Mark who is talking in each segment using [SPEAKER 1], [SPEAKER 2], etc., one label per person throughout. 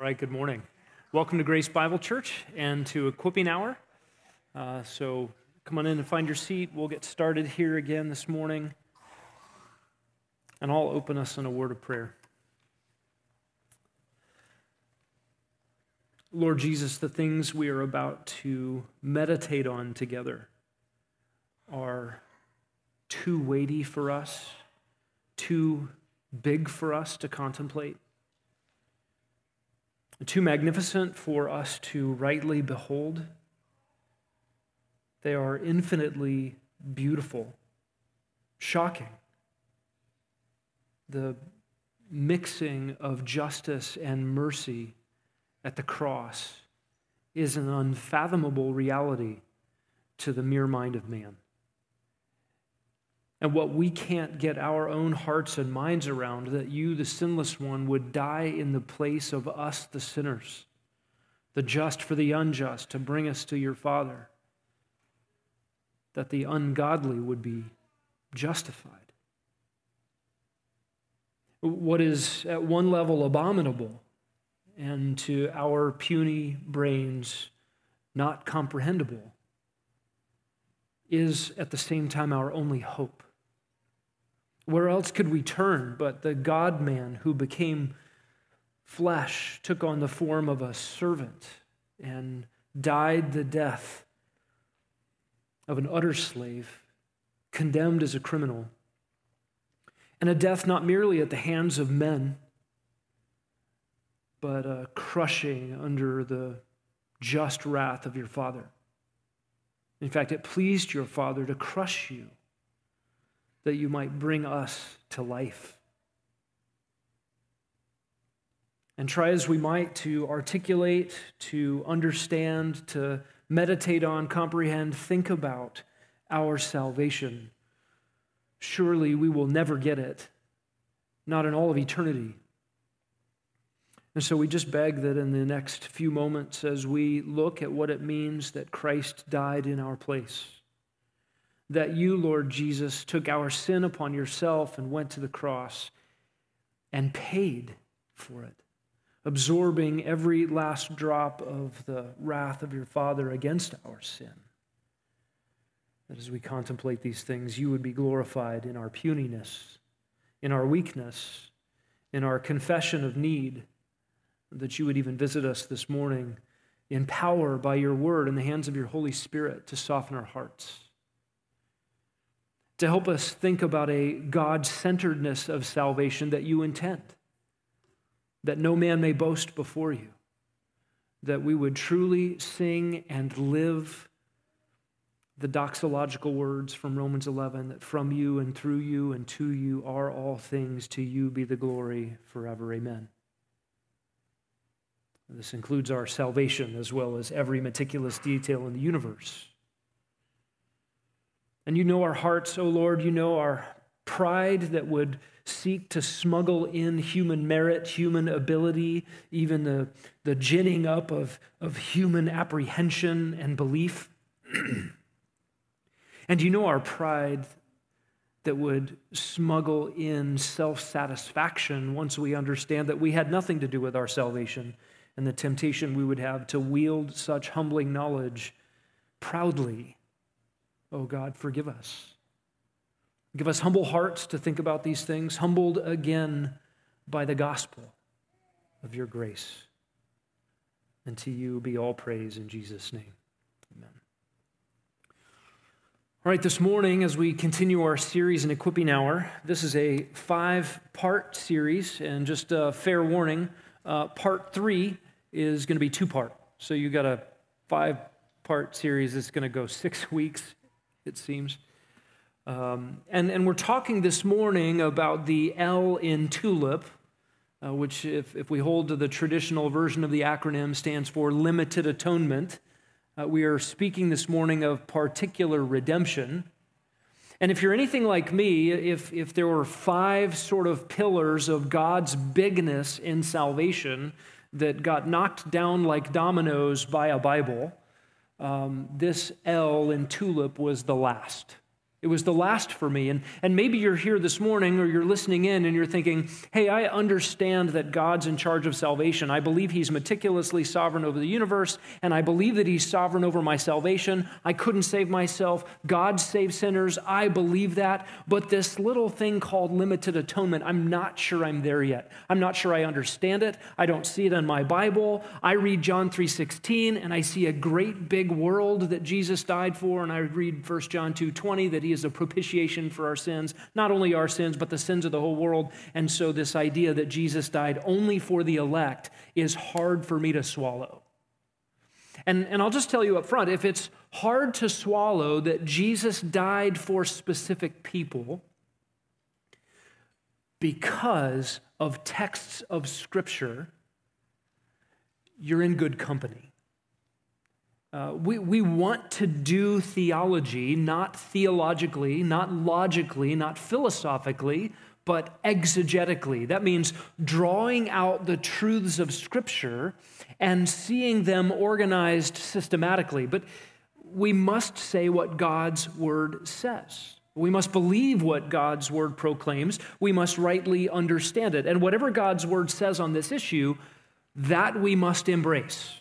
[SPEAKER 1] All right, good morning. Welcome to Grace Bible Church and to Equipping Hour. Uh, so come on in and find your seat. We'll get started here again this morning. And I'll open us in a word of prayer. Lord Jesus, the things we are about to meditate on together are too weighty for us, too big for us to contemplate too magnificent for us to rightly behold. They are infinitely beautiful, shocking. The mixing of justice and mercy at the cross is an unfathomable reality to the mere mind of man and what we can't get our own hearts and minds around that you, the sinless one, would die in the place of us, the sinners, the just for the unjust, to bring us to your Father, that the ungodly would be justified. What is at one level abominable and to our puny brains not comprehensible is at the same time our only hope. Where else could we turn but the God man who became flesh, took on the form of a servant, and died the death of an utter slave, condemned as a criminal, and a death not merely at the hands of men, but a crushing under the just wrath of your Father. In fact, it pleased your Father to crush you that you might bring us to life. And try as we might to articulate, to understand, to meditate on, comprehend, think about our salvation. Surely we will never get it, not in all of eternity. And so we just beg that in the next few moments, as we look at what it means that Christ died in our place, that you, Lord Jesus, took our sin upon yourself and went to the cross and paid for it, absorbing every last drop of the wrath of your Father against our sin. That as we contemplate these things, you would be glorified in our puniness, in our weakness, in our confession of need, that you would even visit us this morning in power by your word in the hands of your Holy Spirit to soften our hearts to help us think about a God centeredness of salvation that you intend, that no man may boast before you, that we would truly sing and live the doxological words from Romans 11 that from you and through you and to you are all things, to you be the glory forever. Amen. This includes our salvation as well as every meticulous detail in the universe. And you know our hearts, O oh Lord. You know our pride that would seek to smuggle in human merit, human ability, even the, the ginning up of, of human apprehension and belief. and you know our pride that would smuggle in self satisfaction once we understand that we had nothing to do with our salvation and the temptation we would have to wield such humbling knowledge proudly Oh God, forgive us. Give us humble hearts to think about these things, humbled again by the gospel of your grace. And to you be all praise in Jesus' name. Amen. All right, this morning, as we continue our series in Equipping Hour, this is a five part series, and just a fair warning uh, part three is going to be two part. So you got a five part series that's going to go six weeks it seems. Um, and, and we're talking this morning about the L in TULIP, uh, which, if, if we hold to the traditional version of the acronym, stands for Limited Atonement. Uh, we are speaking this morning of particular redemption. And if you're anything like me, if, if there were five sort of pillars of God's bigness in salvation that got knocked down like dominoes by a Bible, um, this L in tulip was the last. It was the last for me. And, and maybe you're here this morning or you're listening in and you're thinking, hey, I understand that God's in charge of salvation. I believe He's meticulously sovereign over the universe, and I believe that He's sovereign over my salvation. I couldn't save myself. God saves sinners. I believe that. But this little thing called limited atonement, I'm not sure I'm there yet. I'm not sure I understand it. I don't see it in my Bible. I read John 3:16 and I see a great big world that Jesus died for, and I read 1 John 2:20 that he is a propitiation for our sins, not only our sins, but the sins of the whole world. And so, this idea that Jesus died only for the elect is hard for me to swallow. And, and I'll just tell you up front if it's hard to swallow that Jesus died for specific people because of texts of Scripture, you're in good company. Uh, we, we want to do theology not theologically, not logically, not philosophically, but exegetically. That means drawing out the truths of Scripture and seeing them organized systematically. But we must say what God's Word says. We must believe what God's Word proclaims. We must rightly understand it. And whatever God's Word says on this issue, that we must embrace.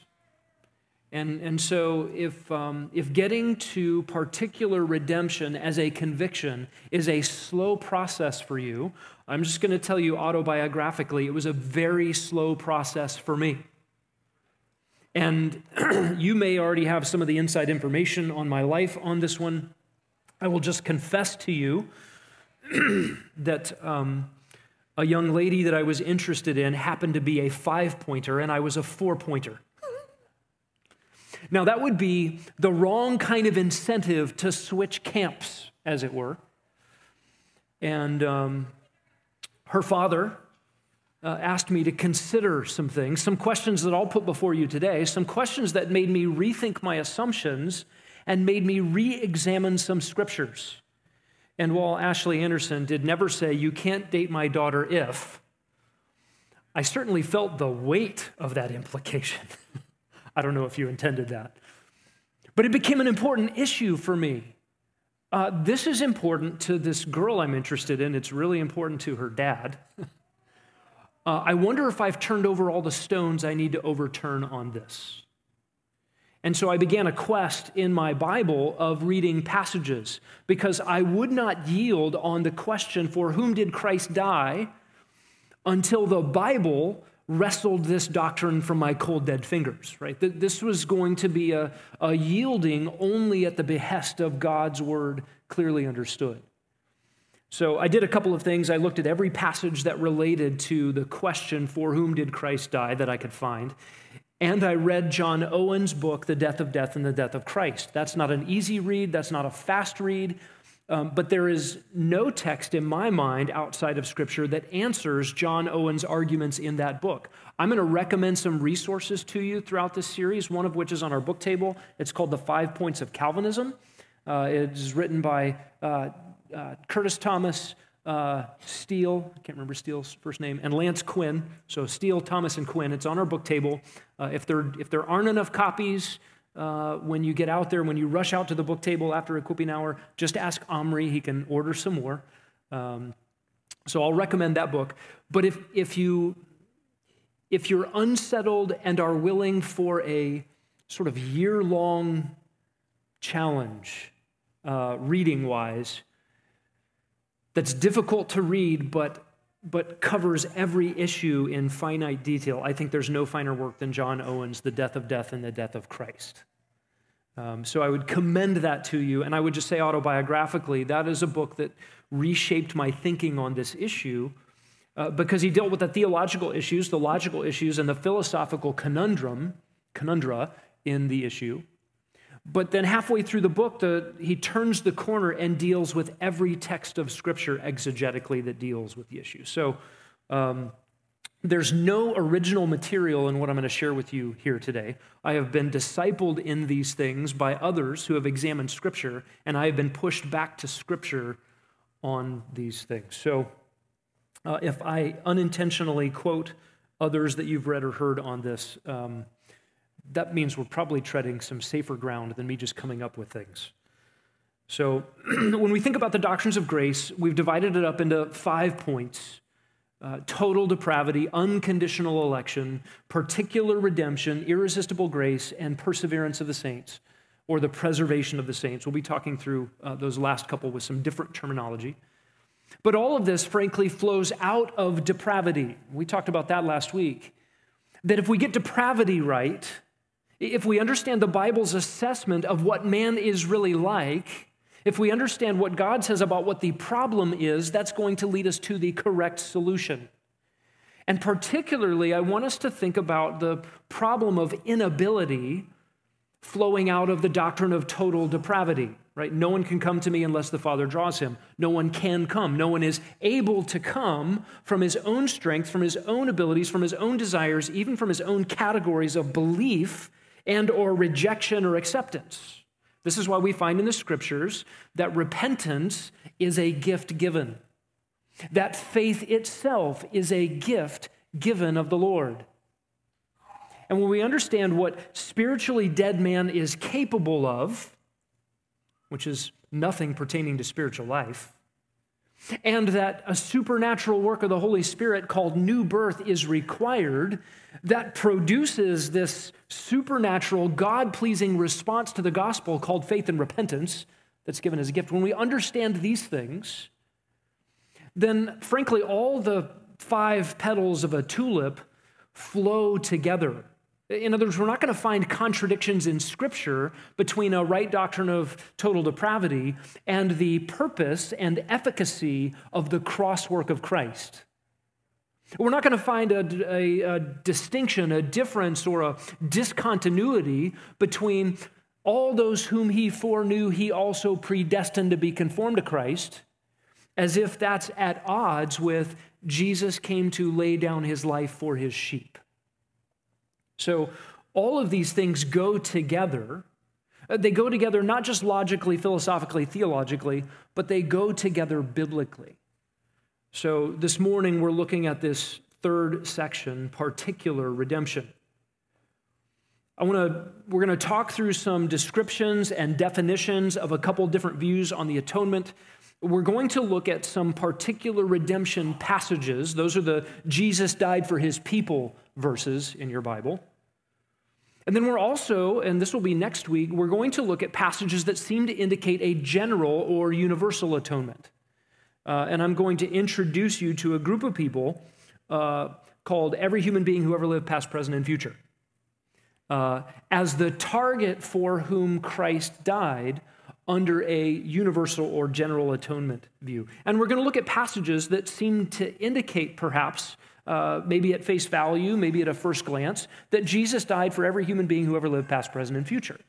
[SPEAKER 1] And, and so, if, um, if getting to particular redemption as a conviction is a slow process for you, I'm just going to tell you autobiographically, it was a very slow process for me. And you may already have some of the inside information on my life on this one. I will just confess to you that um, a young lady that I was interested in happened to be a five pointer, and I was a four pointer. Now, that would be the wrong kind of incentive to switch camps, as it were. And um, her father uh, asked me to consider some things, some questions that I'll put before you today, some questions that made me rethink my assumptions and made me re examine some scriptures. And while Ashley Anderson did never say, You can't date my daughter if, I certainly felt the weight of that implication. I don't know if you intended that. But it became an important issue for me. Uh, this is important to this girl I'm interested in. It's really important to her dad. uh, I wonder if I've turned over all the stones I need to overturn on this. And so I began a quest in my Bible of reading passages because I would not yield on the question for whom did Christ die until the Bible wrestled this doctrine from my cold, dead fingers, right? That This was going to be a, a yielding only at the behest of God's word clearly understood. So I did a couple of things. I looked at every passage that related to the question, for whom did Christ die, that I could find. And I read John Owen's book, The Death of Death in the Death of Christ. That's not an easy read, that's not a fast read. Um, but there is no text in my mind outside of Scripture that answers John Owen's arguments in that book. I'm going to recommend some resources to you throughout this series, one of which is on our book table. It's called The Five Points of Calvinism. Uh, it is written by uh, uh, Curtis Thomas, uh, Steele, I can't remember Steele's first name, and Lance Quinn. So Steele, Thomas, and Quinn. It's on our book table. Uh, if, there, if there aren't enough copies, uh, when you get out there, when you rush out to the book table after equipping hour, just ask Omri. He can order some more. Um, so I'll recommend that book. But if, if, you, if you're unsettled and are willing for a sort of year long challenge, uh, reading wise, that's difficult to read, but but covers every issue in finite detail. I think there's no finer work than John Owen's The Death of Death in the Death of Christ. Um, so I would commend that to you. And I would just say autobiographically, that is a book that reshaped my thinking on this issue uh, because he dealt with the theological issues, the logical issues, and the philosophical conundrum, conundra in the issue. But then halfway through the book, the, he turns the corner and deals with every text of Scripture exegetically that deals with the issue. So um, there's no original material in what I'm going to share with you here today. I have been discipled in these things by others who have examined Scripture, and I have been pushed back to Scripture on these things. So, uh, if I unintentionally quote others that you've read or heard on this, um, that means we're probably treading some safer ground than me just coming up with things. So, when we think about the doctrines of grace, we've divided it up into five points uh, total depravity, unconditional election, particular redemption, irresistible grace, and perseverance of the saints, or the preservation of the saints. We'll be talking through uh, those last couple with some different terminology. But all of this, frankly, flows out of depravity. We talked about that last week. That if we get depravity right, if we understand the Bible's assessment of what man is really like, if we understand what God says about what the problem is, that's going to lead us to the correct solution. And particularly, I want us to think about the problem of inability flowing out of the doctrine of total depravity, right? No one can come to me unless the Father draws him. No one can come. No one is able to come from his own strength, from his own abilities, from his own desires, even from his own categories of belief and or rejection or acceptance. This is why we find in the scriptures that repentance is a gift given, that faith itself is a gift given of the Lord. And when we understand what spiritually dead man is capable of, which is nothing pertaining to spiritual life, and that a supernatural work of the Holy Spirit called new birth is required that produces this supernatural, God pleasing response to the gospel called faith and repentance that's given as a gift. When we understand these things, then frankly, all the five petals of a tulip flow together in other words, we're not going to find contradictions in Scripture between a right doctrine of total depravity and the purpose and efficacy of the cross work of Christ. We're not going to find a, a, a distinction, a difference, or a discontinuity between all those whom he foreknew, he also predestined to be conformed to Christ, as if that's at odds with Jesus came to lay down his life for his sheep. So all of these things go together. Uh, they go together not just logically, philosophically, theologically, but they go together biblically. So this morning we're looking at this third section, particular redemption. I want to we're going to talk through some descriptions and definitions of a couple different views on the atonement. We're going to look at some particular redemption passages. Those are the Jesus died for his people verses in your Bible. And then we're also, and this will be next week, we're going to look at passages that seem to indicate a general or universal atonement. Uh, and I'm going to introduce you to a group of people uh, called Every Human Being Who Ever Lived, Past, Present, and Future. Uh, as the target for whom Christ died under a universal or general atonement view. And we're going to look at passages that seem to indicate, perhaps, uh, maybe at face value, maybe at a first glance, that Jesus died for every human being who ever lived, past, present, and future.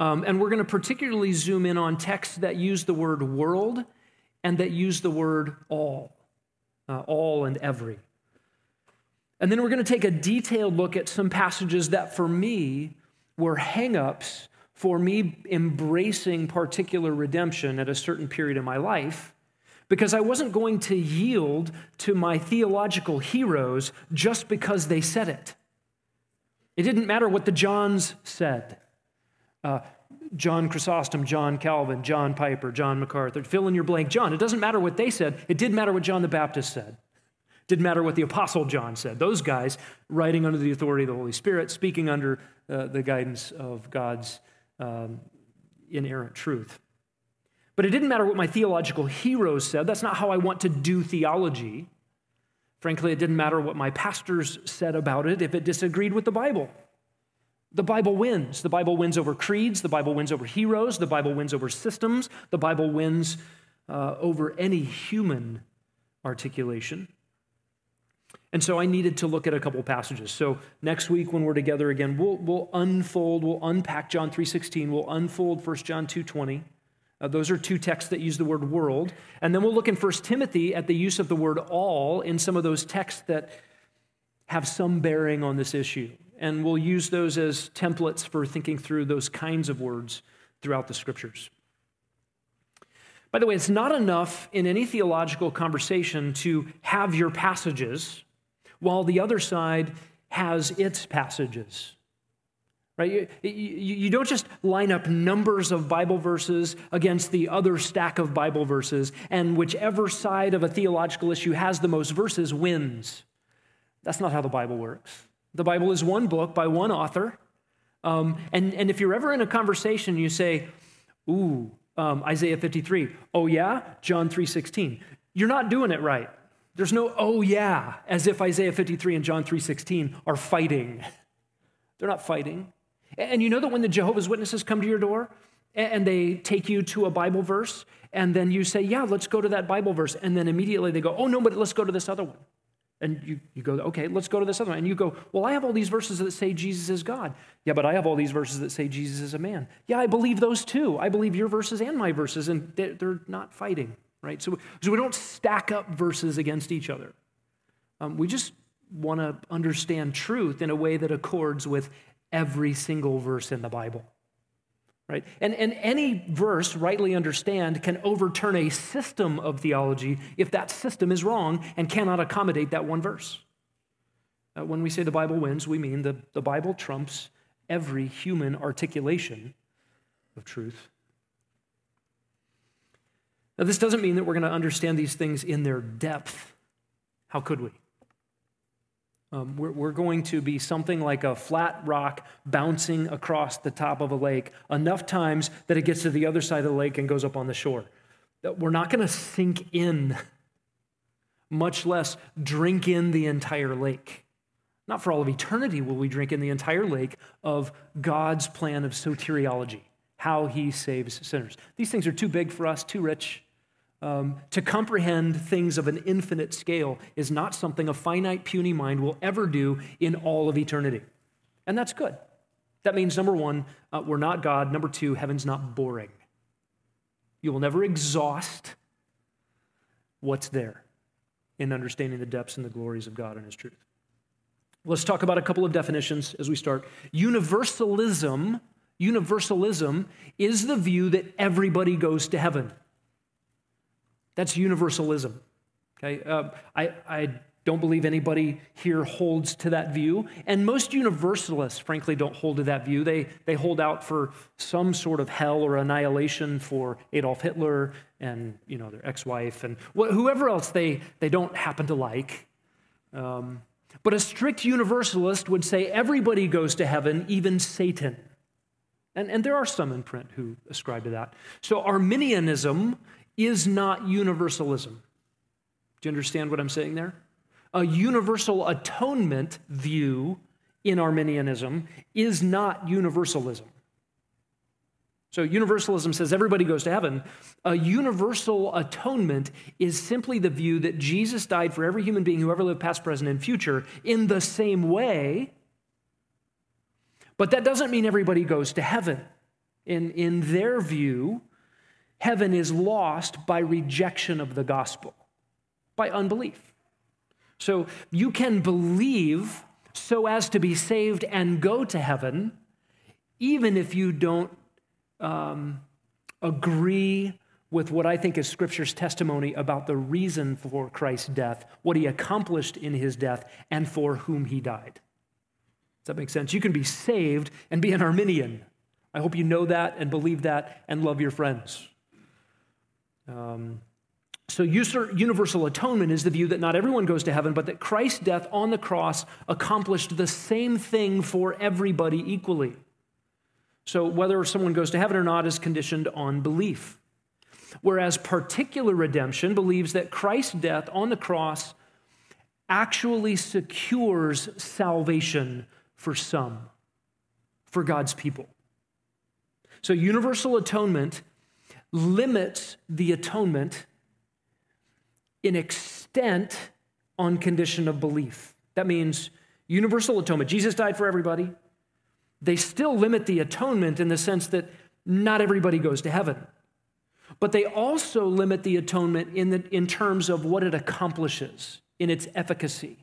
[SPEAKER 1] Um, and we're going to particularly zoom in on texts that use the word world and that use the word all, uh, all and every. And then we're going to take a detailed look at some passages that for me were hangups for me embracing particular redemption at a certain period in my life because I wasn't going to yield to my theological heroes just because they said it. It didn't matter what the Johns said. Uh, John Chrysostom, John Calvin, John Piper, John MacArthur, fill in your blank John. It doesn't matter what they said. It did matter what John the Baptist said. It didn't matter what the Apostle John said. Those guys, writing under the authority of the Holy Spirit, speaking under uh, the guidance of God's um, inerrant truth. But it didn't matter what my theological heroes said. That's not how I want to do theology. Frankly, it didn't matter what my pastors said about it if it disagreed with the Bible. The Bible wins. The Bible wins over creeds. The Bible wins over heroes. The Bible wins over systems. The Bible wins uh, over any human articulation. And so I needed to look at a couple passages. So next week when we're together again, we'll, we'll unfold, we'll unpack John 3.16, we'll unfold 1 John 2.20. Uh, those are two texts that use the word world. And then we'll look in 1 Timothy at the use of the word all in some of those texts that have some bearing on this issue. And we'll use those as templates for thinking through those kinds of words throughout the scriptures. By the way, it's not enough in any theological conversation to have your passages while the other side has its passages. Right? You, you, you, don't just line up numbers of Bible verses against the other stack of Bible verses, and whichever side of a theological issue has the most verses wins. That's not how the Bible works. The Bible is one book by one author. Um, and, and if you're ever in a conversation, you say, Ooh, um, Isaiah 53. Oh, yeah? John 3.16. You're not doing it right. There's no, oh, yeah, as if Isaiah 53 and John 3.16 are fighting. They're not fighting. And you know that when the Jehovah's Witnesses come to your door and they take you to a Bible verse, and then you say, Yeah, let's go to that Bible verse. And then immediately they go, Oh, no, but let's go to this other one. And you, you go, Okay, let's go to this other one. And you go, Well, I have all these verses that say Jesus is God. Yeah, but I have all these verses that say Jesus is a man. Yeah, I believe those too. I believe your verses and my verses, and they're not fighting, right? So, so we don't stack up verses against each other. Um, we just want to understand truth in a way that accords with every single verse in the Bible. Right? And, and any verse, rightly understand, can overturn a system of theology if that system is wrong and cannot accommodate that one verse. Uh, when we say the Bible wins, we mean the, the Bible trumps every human articulation of truth. Now, this doesn't mean that we're going to understand these things in their depth. How could we? Um, we're, we're going to be something like a flat rock bouncing across the top of a lake enough times that it gets to the other side of the lake and goes up on the shore. That we're not going to sink in, much less drink in the entire lake. Not for all of eternity will we drink in the entire lake of God's plan of soteriology, how he saves sinners. These things are too big for us, too rich. Um, to comprehend things of an infinite scale is not something a finite, puny mind will ever do in all of eternity. And that's good. That means, number one, uh, we're not God. Number two, heaven's not boring. You will never exhaust what's there in understanding the depths and the glories of God and His truth. Let's talk about a couple of definitions as we start. Universalism, universalism is the view that everybody goes to heaven. That's universalism. Okay, uh, I, I don't believe anybody here holds to that view. And most universalists, frankly, don't hold to that view. They, they hold out for some sort of hell or annihilation for Adolf Hitler and you know, their ex wife and wh- whoever else they, they don't happen to like. Um, but a strict universalist would say everybody goes to heaven, even Satan. And, and there are some in print who ascribe to that. So Arminianism is not universalism. Do you understand what I'm saying there? A universal atonement view in Arminianism is not universalism. So, universalism says everybody goes to heaven. A universal atonement is simply the view that Jesus died for every human being who ever lived, past, present, and future, in the same way. But that doesn't mean everybody goes to heaven. In, in their view, heaven is lost by rejection of the gospel, by unbelief. So you can believe so as to be saved and go to heaven, even if you don't um, agree with what I think is Scripture's testimony about the reason for Christ's death, what he accomplished in his death, and for whom he died. Does that make sense? You can be saved and be an Arminian. I hope you know that and believe that and love your friends. Um, so, universal atonement is the view that not everyone goes to heaven, but that Christ's death on the cross accomplished the same thing for everybody equally. So, whether someone goes to heaven or not is conditioned on belief. Whereas particular redemption believes that Christ's death on the cross actually secures salvation for some, for God's people. So, universal atonement limits the atonement in extent on condition of belief. That means universal atonement. Jesus died for everybody. They still limit the atonement in the sense that not everybody goes to heaven. But they also limit the atonement in, the, in terms of what it accomplishes in its efficacy.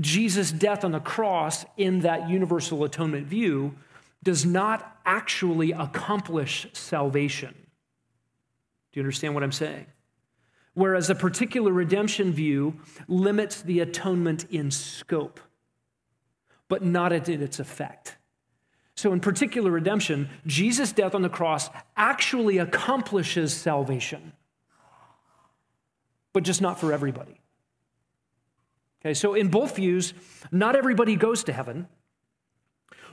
[SPEAKER 1] Jesus' death on the cross, in that universal atonement view, does not actually accomplish salvation. Do you understand what I'm saying? Whereas a particular redemption view limits the atonement in scope, but not in its effect. So, in particular redemption, Jesus' death on the cross actually accomplishes salvation, but just not for everybody. Okay, so in both views, not everybody goes to heaven.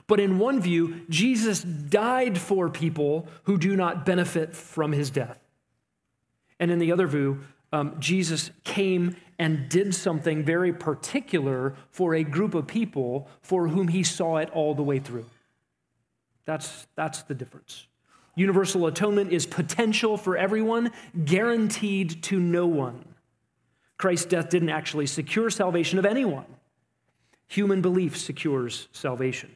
[SPEAKER 1] But in one view, Jesus died for people who do not benefit from his death. And in the other view, um, Jesus came and did something very particular for a group of people for whom he saw it all the way through. That's, that's the difference. Universal atonement is potential for everyone, guaranteed to no one. Christ's death didn't actually secure salvation of anyone. Human belief secures salvation.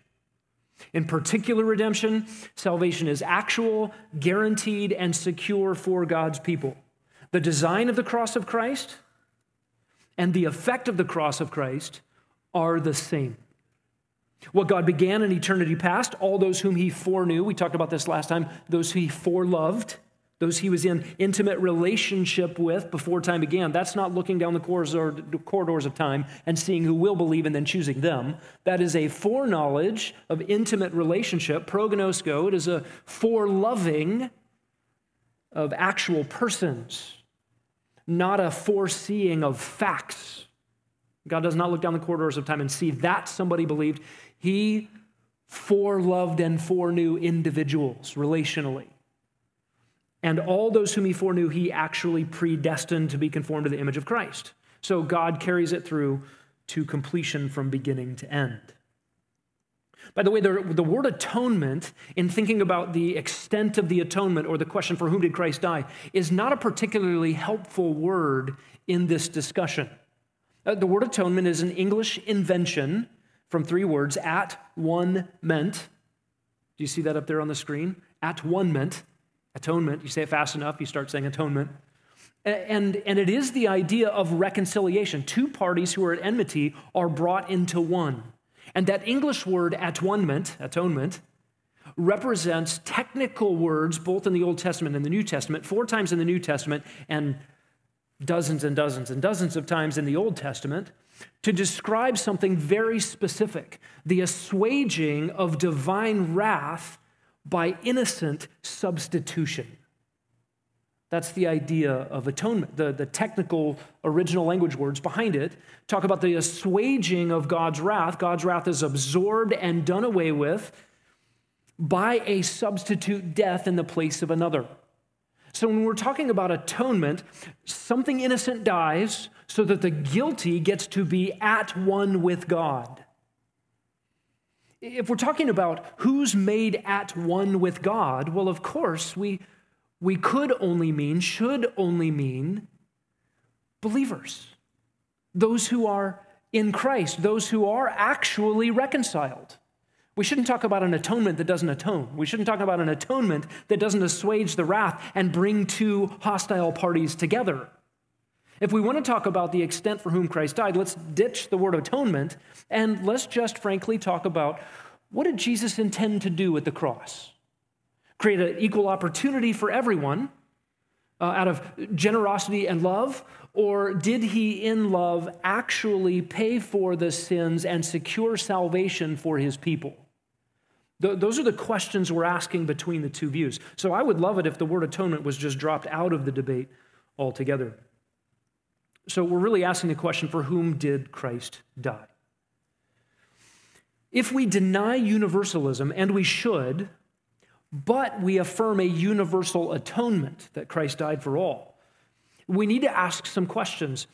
[SPEAKER 1] In particular redemption, salvation is actual, guaranteed, and secure for God's people. The design of the cross of Christ and the effect of the cross of Christ are the same. What God began in eternity past, all those whom he foreknew, we talked about this last time, those he foreloved, those he was in intimate relationship with before time began. That's not looking down the corridors of time and seeing who will believe and then choosing them. That is a foreknowledge of intimate relationship, proginosko. It is a foreloving of actual persons, not a foreseeing of facts. God does not look down the corridors of time and see that somebody believed. He foreloved and foreknew individuals relationally. And all those whom he foreknew, he actually predestined to be conformed to the image of Christ. So God carries it through to completion from beginning to end. By the way, the, the, word atonement, in thinking about the extent of the atonement or the question for whom did Christ die, is not a particularly helpful word in this discussion. Uh, the word atonement is an English invention from three words at one meant. Do you see that up there on the screen? At one meant Atonement, you say it fast enough, you start saying atonement. And, and it is the idea of reconciliation. Two parties who are at enmity are brought into one. And that English word atonement, atonement, represents technical words both in the Old Testament and the New Testament, four times in the New Testament and dozens and dozens and dozens of times in the Old Testament, to describe something very specific the assuaging of divine wrath by innocent substitution. That's the idea of atonement. The, the technical original language words behind it talk about the assuaging of God's wrath. God's wrath is absorbed and done away with by a substitute death in the place of another. So when we're talking about atonement, something innocent dies so that the guilty gets to be at one with God. If we're talking about who's made at one with God, well, of course, we, we could only mean, should only mean believers, those who are in Christ, those who are actually reconciled. We shouldn't talk about an atonement that doesn't atone. We shouldn't talk about an atonement that doesn't assuage the wrath and bring two hostile parties together. If we want to talk about the extent for whom Christ died, let's ditch the word atonement and let's just frankly talk about what did Jesus intend to do at the cross? Create an equal opportunity for everyone uh, out of generosity and love? Or did he, in love, actually pay for the sins and secure salvation for his people? Th- those are the questions we're asking between the two views. So I would love it if the word atonement was just dropped out of the debate altogether. So we're really asking the question for whom did Christ die? If we deny universalism, and we should, but we affirm a universal atonement that Christ died for all, we need to ask some questions.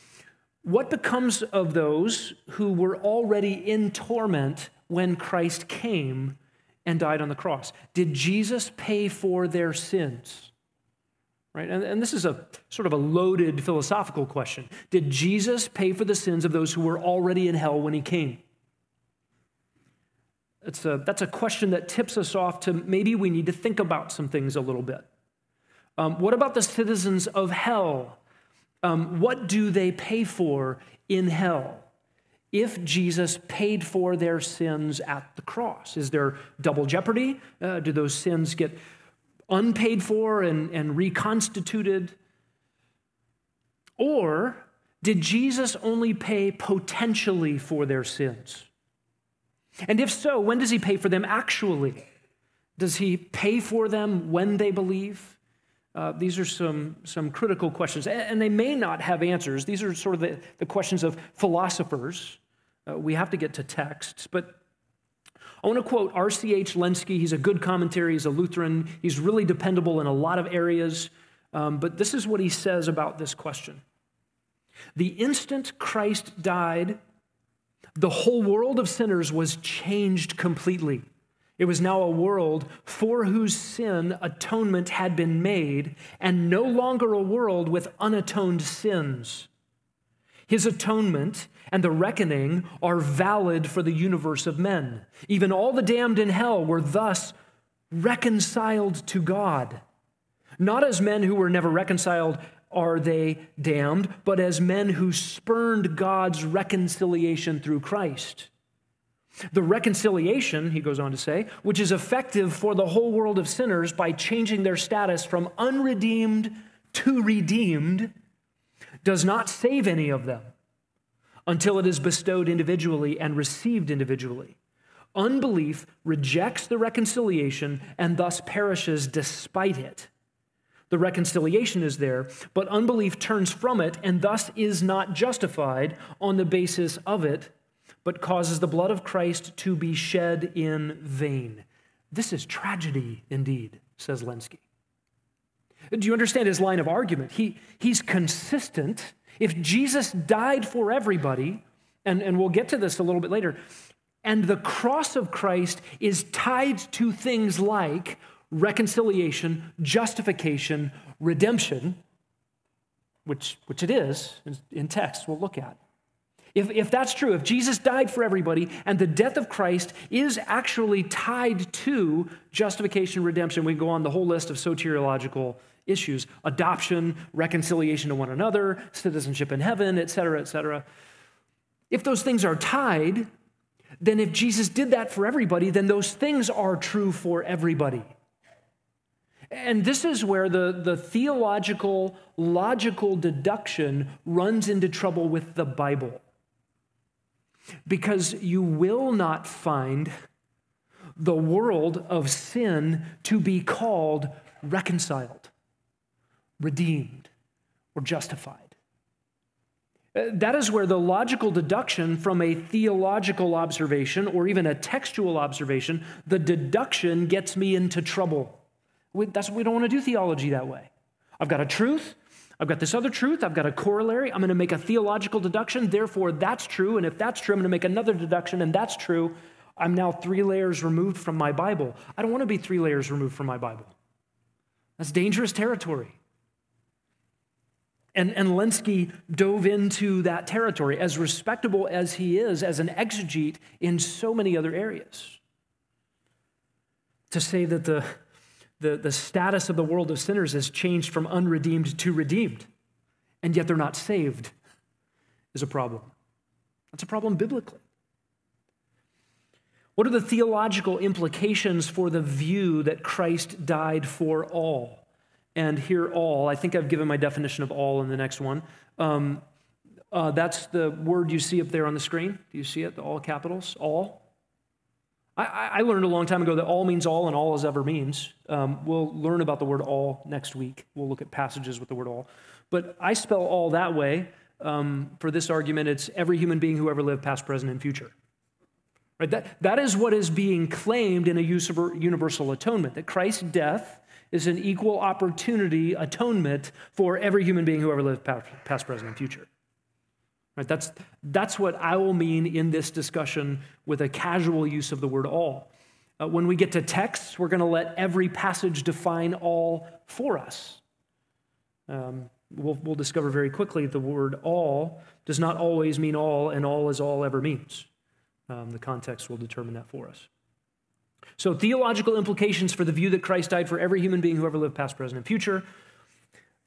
[SPEAKER 1] What becomes of those who were already in torment when Christ came and died on the cross? Did Jesus pay for their sins? Right? And, and this is a sort of a loaded philosophical question. Did Jesus pay for the sins of those who were already in hell when he came? It's a, that's a question that tips us off to maybe we need to think about some things a little bit. Um, what about the citizens of hell? Um, what do they pay for in hell? If Jesus paid for their sins at the cross, is there double jeopardy? Uh, do those sins get unpaid for and, and reconstituted? Or did Jesus only pay potentially for their sins? And if so, when does he pay for them actually? Does he pay for them when they believe? Uh, these are some, some critical questions, and they may not have answers. These are sort of the, the questions of philosophers. Uh, we have to get to texts, but I want to quote R.C.H. Lenski. He's a good commentary, he's a Lutheran, he's really dependable in a lot of areas. Um, but this is what he says about this question The instant Christ died, the whole world of sinners was changed completely. It was now a world for whose sin atonement had been made, and no longer a world with unatoned sins. His atonement and the reckoning are valid for the universe of men. Even all the damned in hell were thus reconciled to God. Not as men who were never reconciled are they damned, but as men who spurned God's reconciliation through Christ. The reconciliation, he goes on to say, which is effective for the whole world of sinners by changing their status from unredeemed to redeemed, does not save any of them until it is bestowed individually and received individually. Unbelief rejects the reconciliation and thus perishes despite it. The reconciliation is there, but unbelief turns from it and thus is not justified on the basis of it but causes the blood of Christ to be shed in vain. This is tragedy indeed, says Lenski. Do you understand his line of argument? He, he's consistent. If Jesus died for everybody, and, and we'll get to this a little bit later, and the cross of Christ is tied to things like reconciliation, justification, redemption, which, which it is in text we'll look at. If, if that's true, if Jesus died for everybody and the death of Christ is actually tied to justification, redemption, we go on the whole list of soteriological issues adoption, reconciliation to one another, citizenship in heaven, et cetera, et cetera. If those things are tied, then if Jesus did that for everybody, then those things are true for everybody. And this is where the, the theological, logical deduction runs into trouble with the Bible because you will not find the world of sin to be called reconciled, redeemed, or justified. Uh, that is where the logical deduction from a theological observation or even a textual observation, the deduction gets me into trouble. That's what we don't want to do theology that way. I've got a truth, I've got this other truth, I've got a corollary, I'm going to make a theological deduction, therefore that's true, and if that's true, I'm going to make another deduction, and that's true. I'm now three layers removed from my Bible. I don't want to be three layers removed from my Bible. That's dangerous territory. And, and Lenski dove into that territory, as respectable as he is as an exegete in so many other areas. To say that the, the, the status of the world of sinners has changed from unredeemed to redeemed, and yet they're not saved, is a problem. That's a problem biblically. What are the theological implications for the view that Christ died for all? And here, all, I think I've given my definition of all in the next one. Um, uh, that's the word you see up there on the screen. Do you see it? The all capitals? All. I, I, learned a long time ago that all means all and all as ever means. Um, we'll learn about the word all next week. We'll look at passages with the word all. But I spell all that way. Um, for this argument, it's every human being who ever lived, past, present, and future. Right? That, that is what is being claimed in a use of universal atonement, that Christ's death is an equal opportunity atonement for every human being who ever lived, past, present, and future. Right? That's, that's what I will mean in this discussion with a casual use of the word all. Uh, when we get to texts, we're going to let every passage define all for us. Um, we'll, we'll discover very quickly that the word all does not always mean all, and all is all ever means. Um, the context will determine that for us. So, theological implications for the view that Christ died for every human being who ever lived, past, present, and future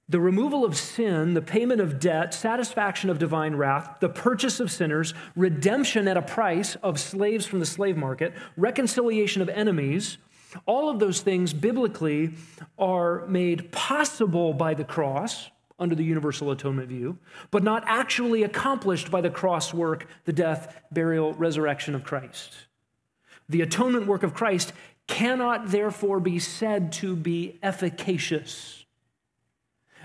[SPEAKER 1] the removal of sin, the payment of debt, satisfaction of divine wrath, the purchase of sinners, redemption at a price of slaves from the slave market, reconciliation of enemies, all of those things biblically are made possible by the cross under the universal atonement view, but not actually accomplished by the cross work, the death, burial, resurrection of Christ. The atonement work of Christ cannot therefore be said to be efficacious.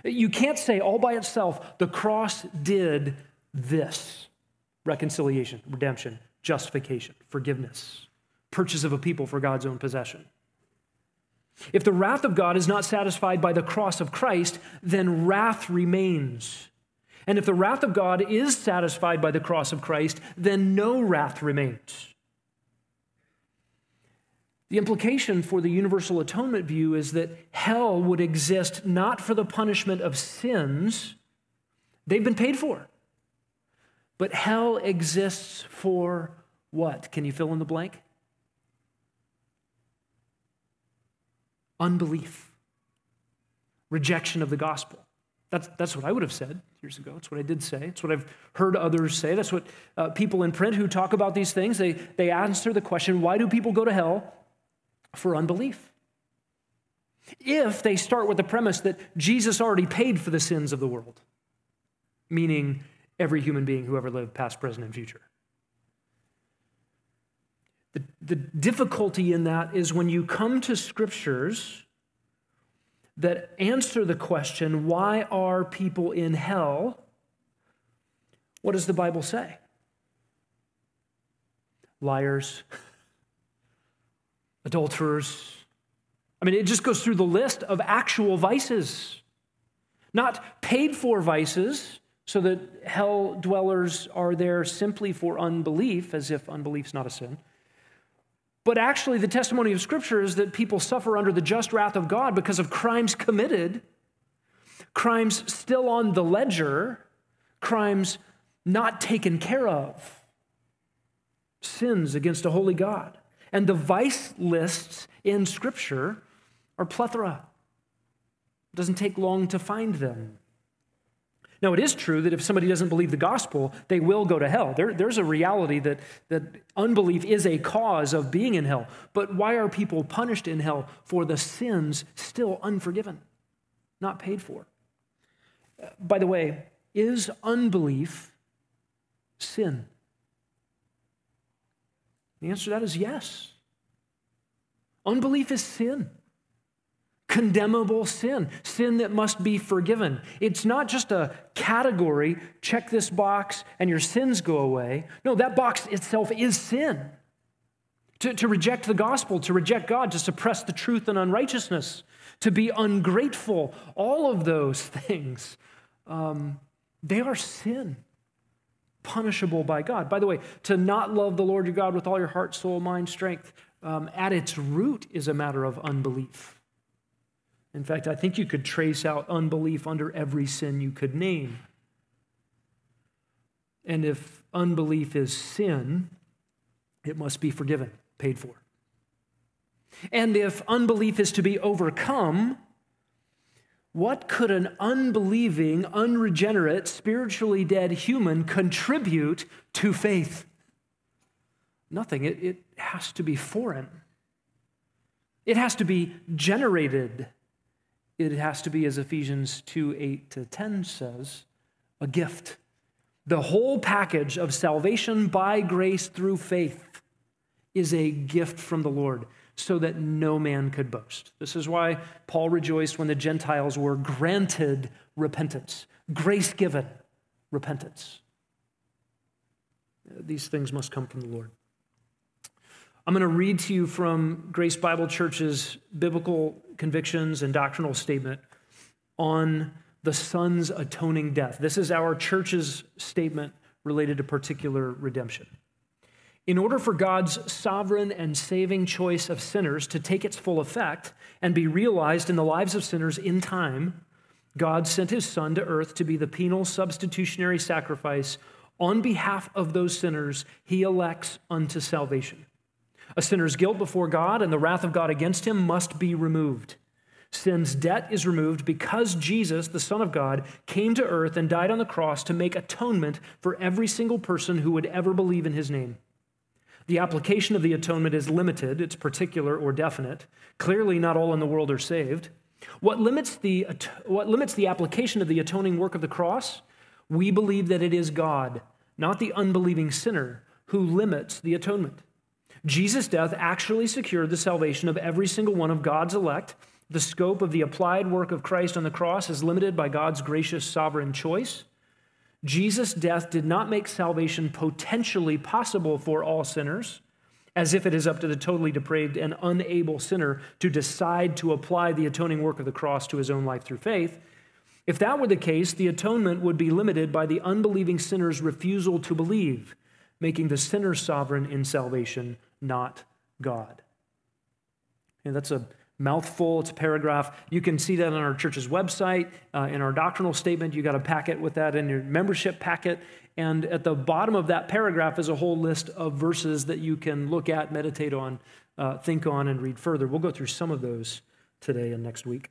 [SPEAKER 1] You can't say all by itself, the cross did this reconciliation, redemption, justification, forgiveness, purchase of a people for God's own possession. If the wrath of God is not satisfied by the cross of Christ, then wrath remains. And if the wrath of God is satisfied by the cross of Christ, then no wrath remains. The implication for the universal atonement view is that hell would exist not for the punishment of sins, they've been paid for, but hell exists for what? Can you fill in the blank? Unbelief, rejection of the gospel. That's, that's what I would have said years ago. That's what I did say. It's what I've heard others say. That's what uh, people in print who talk about these things, they, they answer the question why do people go to hell? For unbelief. If they start with the premise that Jesus already paid for the sins of the world, meaning every human being who ever lived, past, present, and future. The, the difficulty in that is when you come to scriptures that answer the question, why are people in hell? What does the Bible say? Liars adulterers. I mean, it just goes through the list of actual vices, not paid for vices, so that hell dwellers are there simply for unbelief, as if unbelief's not a sin. But actually, the testimony of Scripture is that people suffer under the just wrath of God because of crimes committed, crimes still on the ledger, crimes not taken care of, sins against a holy God. And the vice lists in Scripture are plethora. It doesn't take long to find them. Now, it is true that if somebody doesn't believe the gospel, they will go to hell. There, there's a reality that, that unbelief is a cause of being in hell. But why are people punished in hell for the sins still unforgiven, not paid for? By the way, is unbelief sin? The answer to that is yes. Unbelief is sin, condemnable sin, sin that must be forgiven. It's not just a category, check this box and your sins go away. No, that box itself is sin. To, to reject the gospel, to reject God, to suppress the truth and unrighteousness, to be ungrateful, all of those things, um, they are sin punishable by God. By the way, to not love the Lord your God with all your heart, soul, mind, strength, um, at its root is a matter of unbelief. In fact, I think you could trace out unbelief under every sin you could name. And if unbelief is sin, it must be forgiven, paid for. And if unbelief is to be overcome, what could an unbelieving, unregenerate, spiritually dead human contribute to faith? Nothing. It, it has to be foreign. It has to be generated. It has to be, as Ephesians 2 8 to 10 says, a gift. The whole package of salvation by grace through faith is a gift from the Lord so that no man could boast. This is why Paul rejoiced when the Gentiles were granted repentance, grace given repentance. These things must come from the Lord. I'm going to read to you from Grace Bible Church's biblical convictions and doctrinal statement on the Son's atoning death. This is our church's statement related to particular redemption. In order for God's sovereign and saving choice of sinners to take its full effect and be realized in the lives of sinners in time, God sent his Son to earth to be the penal substitutionary sacrifice on behalf of those sinners he elects unto salvation. A sinner's guilt before God and the wrath of God against him must be removed. Sin's debt is removed because Jesus, the Son of God, came to earth and died on the cross to make atonement for every single person who would ever believe in his name. The application of the atonement is limited, it's particular or definite. Clearly, not all in the world are saved. What limits the, what limits the application of the atoning work of the cross? We believe that it is God, not the unbelieving sinner, who limits the atonement. Jesus' death actually secured the salvation of every single one of God's elect. The scope of the applied work of Christ on the cross is limited by God's gracious sovereign choice. Jesus' death did not make salvation potentially possible for all sinners, as if it is up to the totally depraved and unable sinner to decide to apply the atoning work of the cross to his own life through faith. If that were the case, the atonement would be limited by the unbelieving sinner's refusal to believe, making the sinner sovereign in salvation, not God. And that's a mouthful. It's a paragraph. You can see that on our church's website, uh, in our doctrinal statement. You got a packet with that in your membership packet. And at the bottom of that paragraph is a whole list of verses that you can look at, meditate on, uh, think on, and read further. We'll go through some of those today and next week.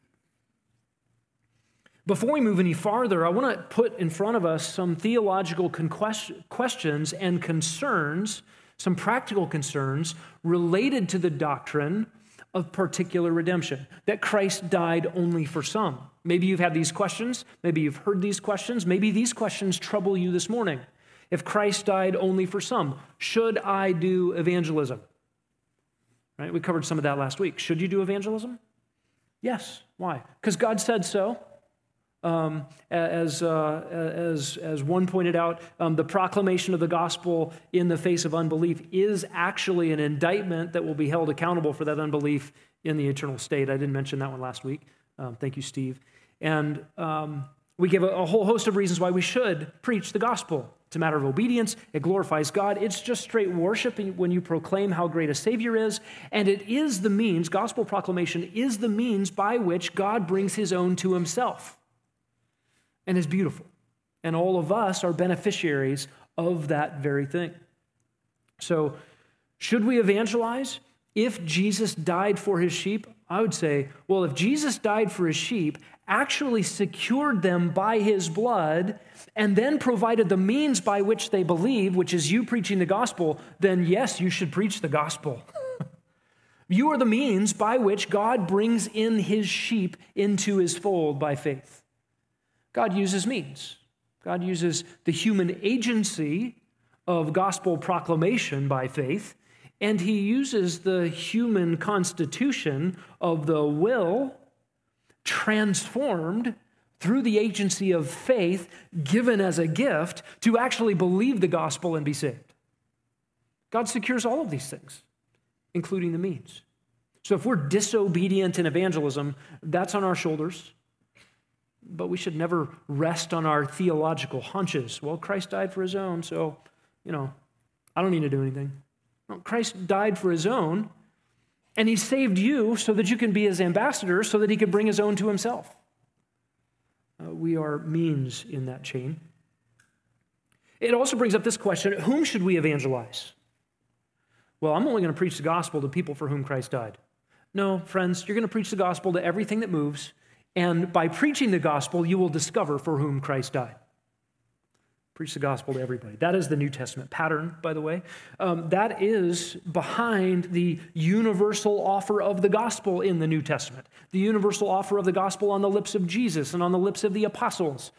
[SPEAKER 1] Before we move any farther, I want to put in front of us some theological questions and concerns, some practical concerns related to the doctrine of particular redemption, that Christ died only for some. Maybe you've had these questions, maybe you've heard these questions, maybe these questions trouble you this morning. If Christ died only for some, should I do evangelism? Right? We covered some of that last week. Should you do evangelism? Yes. Why? Because God said so. Um, as, uh, as, as one pointed out, um, the proclamation of the gospel in the face of unbelief is actually an indictment that will be held accountable for that unbelief in the eternal state. I didn't mention that one last week. Um, thank you, Steve. And um, we give a, a whole host of reasons why we should preach the gospel. It's a matter of obedience. It glorifies God. It's just straight worship when you proclaim how great a Savior is. And it is the means, gospel proclamation is the means by which God brings his own to himself and is beautiful. And all of us are beneficiaries of that very thing. So, should we evangelize? If Jesus died for his sheep, I would say, well, if Jesus died for his sheep, actually secured them by his blood, and then provided the means by which they believe, which is you preaching the gospel, then yes, you should preach the gospel. you are the means by which God brings in his sheep into his fold by faith. God uses means. God uses the human agency of gospel proclamation by faith, and he uses the human constitution of the will transformed through the agency of faith given as a gift to actually believe the gospel and be saved. God secures all of these things, including the means. So if we're disobedient in evangelism, that's on our shoulders. But we should never rest on our theological hunches. Well, Christ died for his own, so, you know, I don't need to do anything. No, Christ died for his own, and he saved you so that you can be his ambassador, so that he could bring his own to himself. Uh, we are means in that chain. It also brings up this question whom should we evangelize? Well, I'm only going to preach the gospel to people for whom Christ died. No, friends, you're going to preach the gospel to everything that moves, and by preaching the gospel, you will discover for whom Christ died. Preach the gospel to everybody. That is the New Testament pattern, by the way. Um, that is behind the universal offer of the gospel in the New Testament, the universal offer of the gospel on the lips of Jesus and on the lips of the apostles.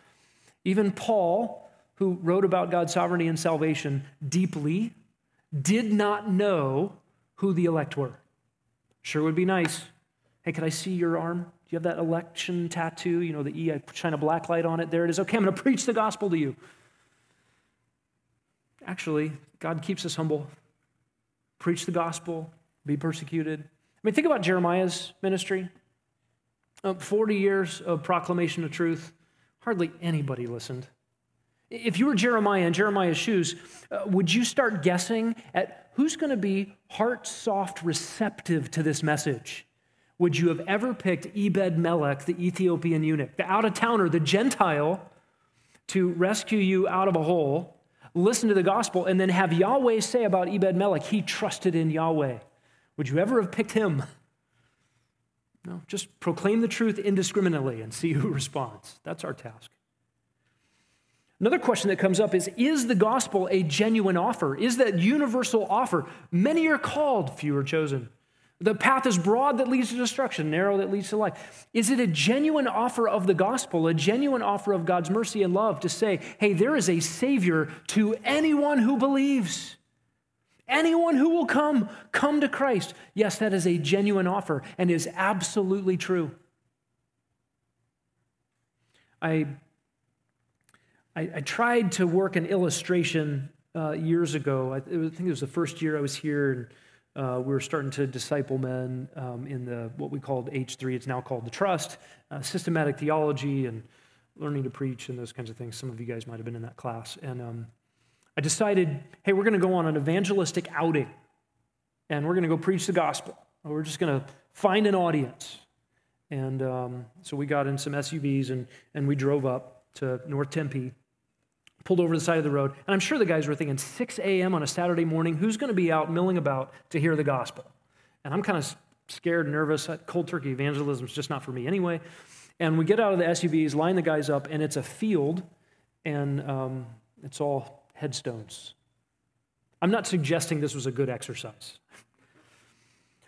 [SPEAKER 1] Even Paul, who wrote about God's sovereignty and salvation deeply, did not know who the elect were. Sure would be nice. Hey, could I see your arm? You have that election tattoo? You know, the E, I shine a black light on it. There it is. Okay, I'm going to preach the gospel to you. Actually, God keeps us humble. Preach the gospel, be persecuted. I mean, think about Jeremiah's ministry. Uh, 40 years of proclamation of truth, hardly anybody listened. If you were Jeremiah in Jeremiah's shoes, uh, would you start guessing at who's going to be heart soft receptive to this message? Would you have ever picked Ebed Melech, the Ethiopian eunuch, the out of towner, the Gentile, to rescue you out of a hole, listen to the gospel, and then have Yahweh say about Ebed Melech, he trusted in Yahweh? Would you ever have picked him? No, just proclaim the truth indiscriminately and see who responds. That's our task. Another question that comes up is Is the gospel a genuine offer? Is that universal offer? Many are called, few are chosen. The path is broad that leads to destruction, narrow that leads to life. Is it a genuine offer of the gospel, a genuine offer of God's mercy and love to say, hey, there is a Savior to anyone who believes? Anyone who will come, come to Christ. Yes, that is a genuine offer and is absolutely true. I, I, I tried to work an illustration uh, years ago. I, I, think it was the first year I was here, and uh, we were starting to disciple men um, in the what we called H3. It's now called the Trust, uh, systematic theology, and learning to preach and those kinds of things. Some of you guys might have been in that class, and um, I decided, hey, we're going to go on an evangelistic outing and we're going to go preach the gospel. We're just going to find an audience. And um, so we got in some SUVs and, and we drove up to North Tempe, pulled over the side of the road. And I'm sure the guys were thinking 6 a.m. on a Saturday morning, who's going to be out milling about to hear the gospel? And I'm kind of scared, nervous. Cold turkey evangelism is just not for me anyway. And we get out of the SUVs, line the guys up, and it's a field, and um, it's all headstones. I'm not suggesting this was a good exercise.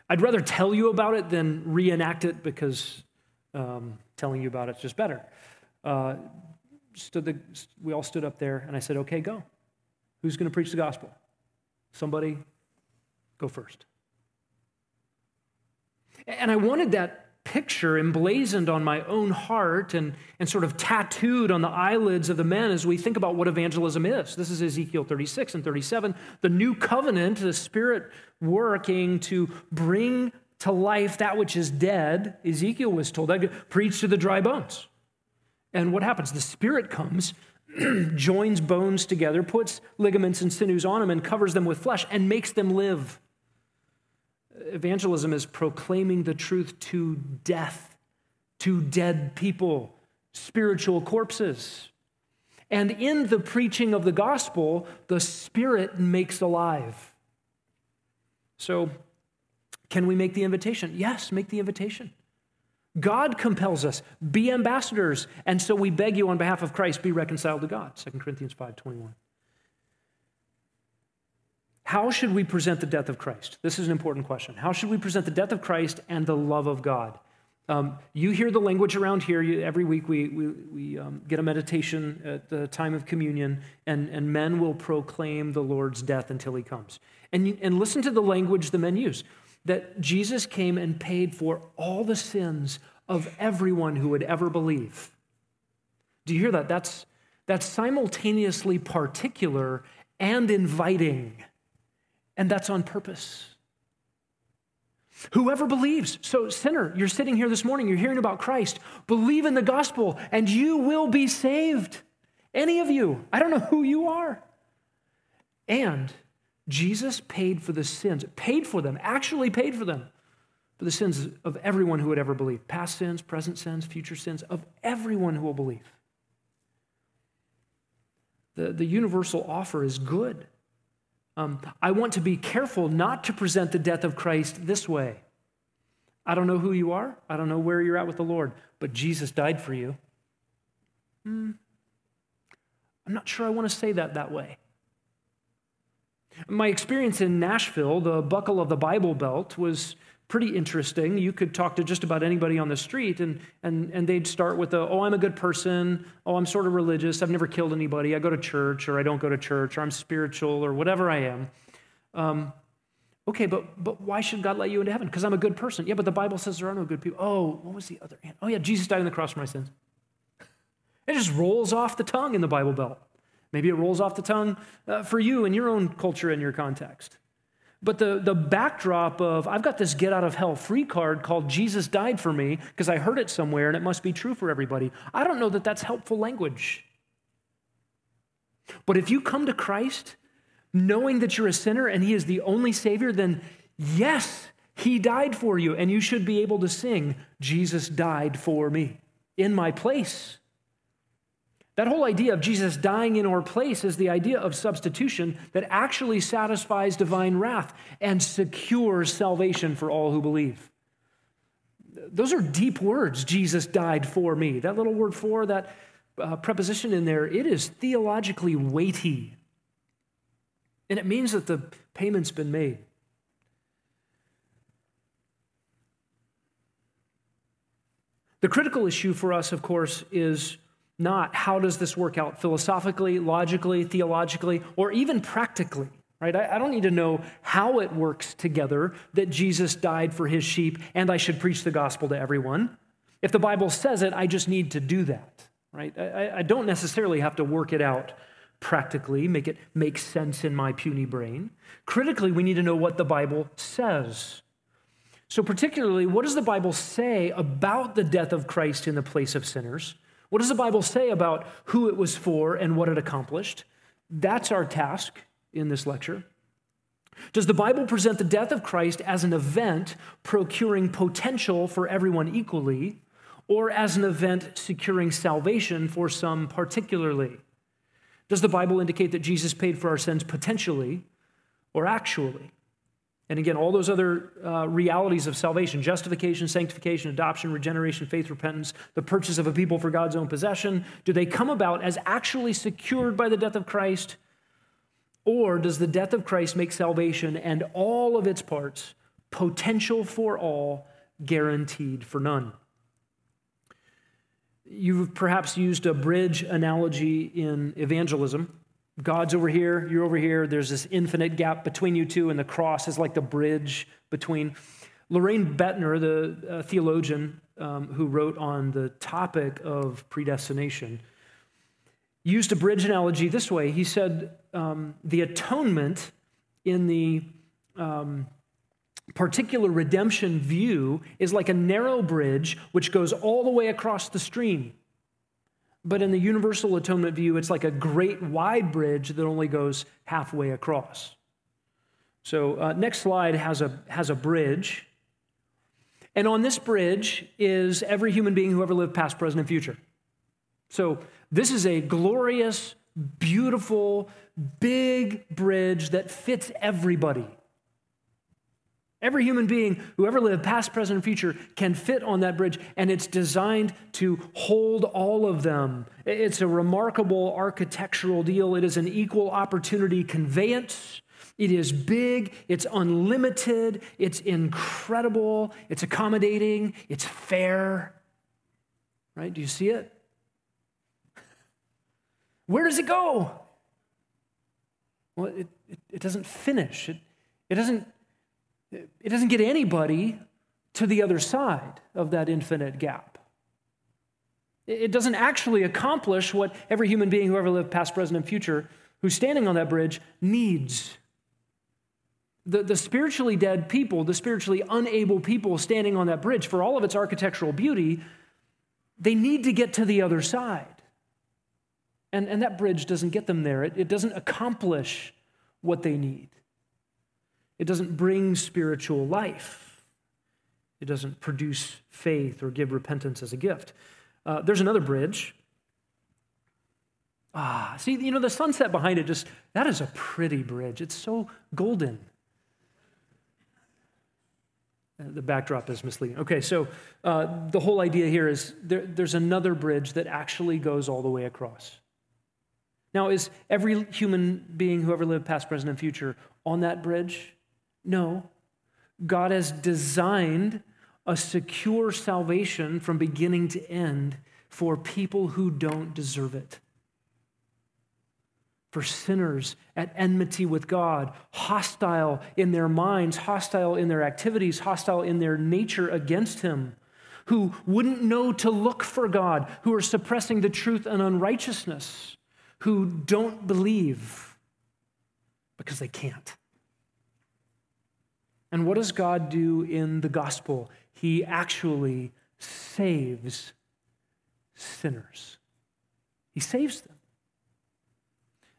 [SPEAKER 1] I'd rather tell you about it than reenact it because um, telling you about it's just better. Uh, stood the, we all stood up there, and I said, Okay, go. Who's going to preach the gospel? Somebody, go first. And I wanted that picture emblazoned on my own heart and, and sort of tattooed on the eyelids of the men as we think about what evangelism is. This is Ezekiel 36 and 37. The new covenant, the Spirit working to bring to life that which is dead. Ezekiel was told, I preach to the dry bones. And what happens? The Spirit comes, joins bones together, puts ligaments and sinews on them, and covers them with flesh, and makes them live. Evangelism is proclaiming the truth to death, to dead people, spiritual corpses. And in the preaching of the gospel, the Spirit makes alive. So, can we make the invitation? Yes, make the invitation. God compels us, be ambassadors. And so we beg you on behalf of Christ, be reconciled to God. 2 Corinthians 5:21. How should we present the death of Christ? This is an important question. How should we present the death of Christ and the love of God? Um, you hear the language around here. You, every week we, we, we um, get a meditation at the time of communion, and, and men will proclaim the Lord's death until he comes. And, and listen to the language the men use that Jesus came and paid for all the sins of everyone who would ever believe. Do you hear that? That's, that's simultaneously particular and inviting. And that's on purpose. Whoever believes. So, sinner, you're sitting here this morning, you're hearing about Christ. Believe in the gospel, and you will be saved. Any of you. I don't know who you are. And Jesus paid for the sins, paid for them, actually paid for them, for the sins of everyone who would ever believe past sins, present sins, future sins, of everyone who will believe. The, the universal offer is good. Um, I want to be careful not to present the death of Christ this way. I don't know who you are. I don't know where you're at with the Lord, but Jesus died for you. Hmm. I'm not sure I want to say that that way. My experience in Nashville, the buckle of the Bible Belt, was pretty interesting. You could talk to just about anybody on the street, and, and, and they'd start with, a, oh, I'm a good person. Oh, I'm sort of religious. I've never killed anybody. I go to church, or I don't go to church, or I'm spiritual, or whatever I am. Um, okay, but, but why should God let you into heaven? Because I'm a good person. Yeah, but the Bible says there are no good people. Oh, what was the other? Oh, yeah, Jesus died on the cross for my sins. It just rolls off the tongue in the Bible Belt. Maybe it rolls off the tongue uh, for you in your own culture and your context. But the, the backdrop of, I've got this get out of hell free card called Jesus died for me because I heard it somewhere and it must be true for everybody. I don't know that that's helpful language. But if you come to Christ knowing that you're a sinner and He is the only Savior, then yes, He died for you. And you should be able to sing, Jesus died for me in my place. That whole idea of Jesus dying in our place is the idea of substitution that actually satisfies divine wrath and secures salvation for all who believe. Those are deep words. Jesus died for me. That little word for, that uh, preposition in there, it is theologically weighty. And it means that the payment's been made. The critical issue for us, of course, is not how does this work out philosophically, logically, theologically, or even practically. right? I, I don't need to know how it works together that Jesus died for his sheep and I should preach the gospel to everyone. If the Bible says it, I just need to do that, right? I, I don't necessarily have to work it out practically, make it make sense in my puny brain. Critically, we need to know what the Bible says. So, particularly, what does the Bible say about the death of Christ in the place of sinners? What does the Bible say about who it was for and what it accomplished? That's our task in this lecture. Does the Bible present the death of Christ as an event procuring potential for everyone equally, or as an event securing salvation for some particularly? Does the Bible indicate that Jesus paid for our sins potentially or actually? And again, all those other uh, realities of salvation justification, sanctification, adoption, regeneration, faith, repentance, the purchase of a people for God's own possession do they come about as actually secured by the death of Christ? Or does the death of Christ make salvation and all of its parts potential for all, guaranteed for none? You've perhaps used a bridge analogy in evangelism. God's over here, you're over here. There's this infinite gap between you two, and the cross is like the bridge between. Lorraine Boettner, the uh, theologian um, who wrote on the topic of predestination, used a bridge analogy this way. He said, um, The atonement in the um, particular redemption view is like a narrow bridge which goes all the way across the stream. But in the universal atonement view, it's like a great wide bridge that only goes halfway across. So, uh, next slide has a, has a bridge. And on this bridge is every human being who ever lived, past, present, and future. So, this is a glorious, beautiful, big bridge that fits everybody. Every human being who ever lived, past, present, and future, can fit on that bridge, and it's designed to hold all of them. It's a remarkable architectural deal. It is an equal opportunity conveyance. It is big, it's unlimited, it's incredible, it's accommodating, it's fair. Right? Do you see it? Where does it go? Well, it, it, it doesn't finish. It, it doesn't it doesn't get anybody to the other side of that infinite gap. It doesn't actually accomplish what every human being who ever lived, past, present, and future, who's standing on that bridge, needs. The, the spiritually dead people, the spiritually unable people standing on that bridge, for all of its architectural beauty, they need to get to the other side. And, and that bridge doesn't get them there, it, it doesn't accomplish what they need. It doesn't bring spiritual life. It doesn't produce faith or give repentance as a gift. Uh, there's another bridge. Ah, see, you know, the sunset behind it just, that is a pretty bridge. It's so golden. Uh, the backdrop is misleading. Okay, so uh, the whole idea here is there, there's another bridge that actually goes all the way across. Now, is every human being who ever lived, past, present, and future, on that bridge? No. God has designed a secure salvation from beginning to end for people who don't deserve it. For sinners at enmity with God, hostile in their minds, hostile in their activities, hostile in their nature against Him, who wouldn't know to look for God, who are suppressing the truth and unrighteousness, who don't believe because they can't. And what does God do in the gospel? He actually saves sinners, He saves them.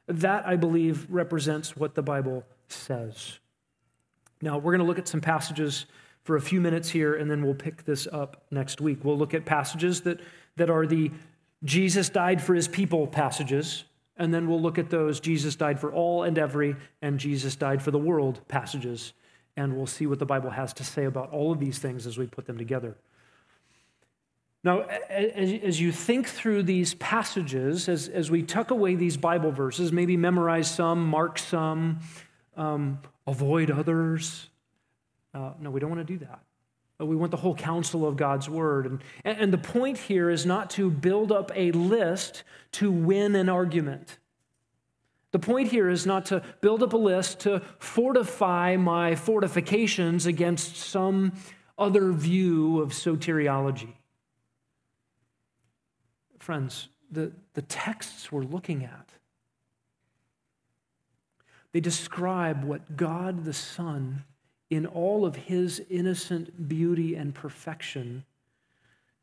[SPEAKER 1] That, I believe, represents what the Bible says. Now, we're going to look at some passages for a few minutes here, and then we'll pick this up next week. We'll look at passages that, that are the Jesus died for his people passages, and then we'll look at those Jesus died for all and every, and Jesus died for the world passages and we'll see what the Bible has to say about all of these things as we put them together. Now, as you think through these passages, as, we tuck away these Bible verses, maybe memorize some, mark some, um, avoid others. Uh, no, we don't want to do that. We want the whole counsel of God's word. And, and the point here is not to build up a list to win an argument. The point here is not to build up a list to fortify my fortifications against some other view of soteriology. Friends, the, the texts we're looking at, they describe what God the Son, in all of his innocent beauty and perfection,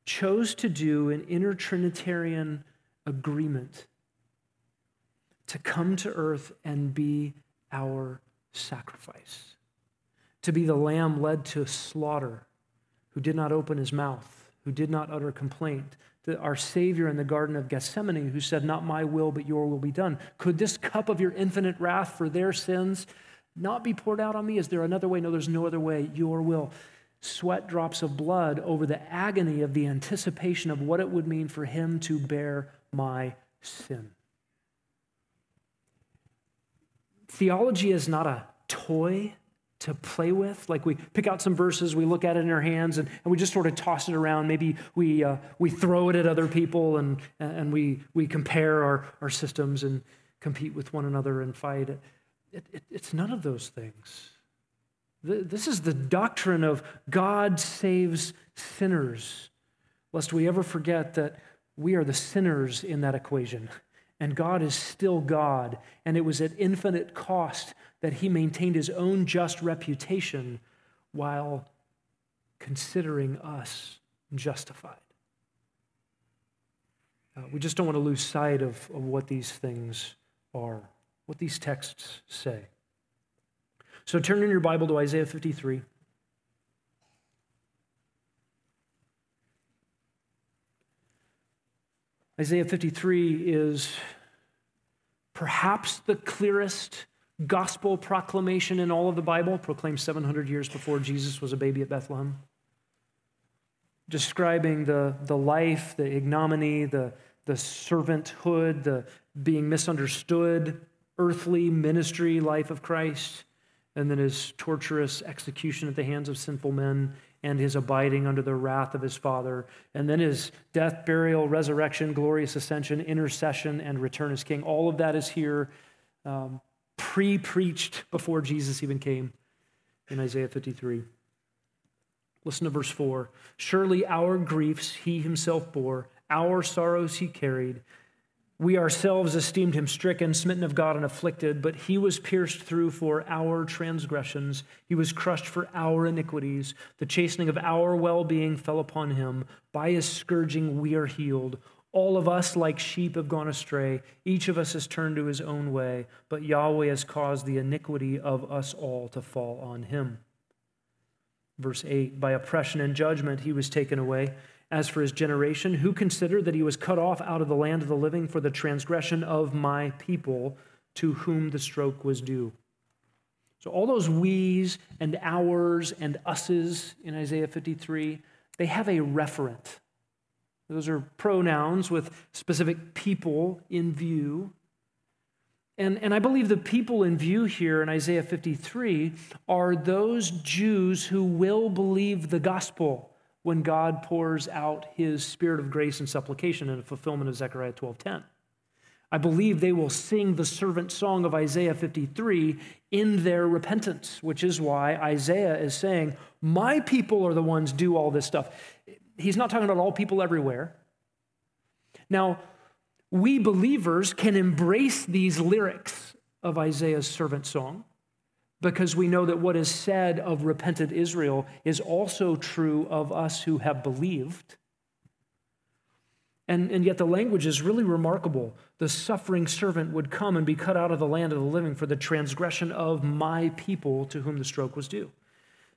[SPEAKER 1] chose to do in intertrinitarian agreement to come to earth and be our sacrifice, to be the lamb led to slaughter, who did not open his mouth, who did not utter complaint, our Savior in the Garden of Gethsemane, who said, Not my will, but your will be done. Could this cup of your infinite wrath for their sins not be poured out on me? Is there another way? No, there's no other way. Your will. Sweat drops of blood over the agony of the anticipation of what it would mean for him to bear my sin. Theology is not a toy to play with. Like we pick out some verses, we look at it in our hands, and, and we just sort of toss it around. Maybe we, uh, we throw it at other people and, and we, we compare our, our systems and compete with one another and fight. It, it, it's none of those things. This is the doctrine of God saves sinners, lest we ever forget that we are the sinners in that equation. And God is still God. And it was at infinite cost that he maintained his own just reputation while considering us justified. Uh, we just don't want to lose sight of, of what these things are, what these texts say. So turn in your Bible to Isaiah 53. Isaiah 53 is perhaps the clearest gospel proclamation in all of the Bible, proclaimed 700 years before Jesus was a baby at Bethlehem. Describing the, the life, the ignominy, the, the servanthood, the being misunderstood, earthly ministry life of Christ, and then his torturous execution at the hands of sinful men and his abiding under the wrath of his Father, and then his death, burial, resurrection, glorious ascension, intercession, and return as king. All of that is here, um, pre preached before Jesus even came in Isaiah 53. Listen to verse 4 Surely our griefs he himself bore, our sorrows he carried. We ourselves esteemed him stricken, smitten of God, and afflicted, but he was pierced through for our transgressions. He was crushed for our iniquities. The chastening of our well being fell upon him. By his scourging we are healed. All of us, like sheep, have gone astray. Each of us has turned to his own way, but Yahweh has caused the iniquity of us all to fall on him. Verse 8 By oppression and judgment he was taken away. As for his generation, who considered that he was cut off out of the land of the living for the transgression of my people to whom the stroke was due? So, all those we's and ours and us's in Isaiah 53, they have a referent. Those are pronouns with specific people in view. And, and I believe the people in view here in Isaiah 53 are those Jews who will believe the gospel when God pours out his spirit of grace and supplication in fulfillment of Zechariah 12:10. I believe they will sing the servant song of Isaiah 53 in their repentance, which is why Isaiah is saying, My people are the ones do all this stuff. He's not talking about all people everywhere. Now, we believers can embrace these lyrics of Isaiah's servant song because we know that what is said of repentant Israel is also true of us who have believed. And, and yet the language is really remarkable. The suffering servant would come and be cut out of the land of the living for the transgression of my people to whom the stroke was due.